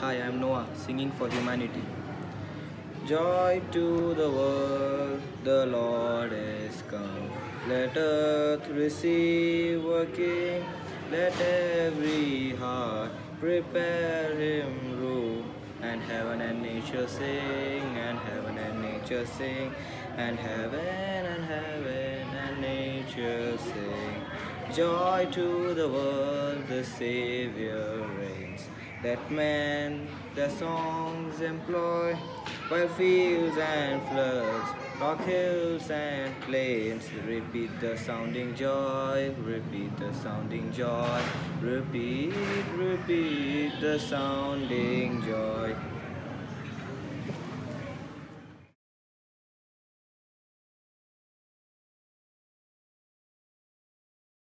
Hi, I'm Noah, singing for humanity. Joy to the world, the Lord is come. Let earth receive a king. Let every heart prepare him room. And heaven and nature sing, and heaven and nature sing, and heaven and heaven and nature sing. Joy to the world, the Savior reigns. That man the songs employ, while fields and floods, rock hills and plains, repeat the sounding joy, repeat the sounding joy, repeat, repeat the sounding joy.